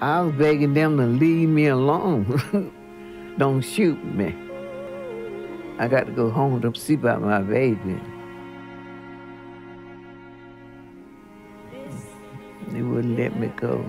I was begging them to leave me alone. Don't shoot me. I got to go home to see about my baby. They wouldn't let me go.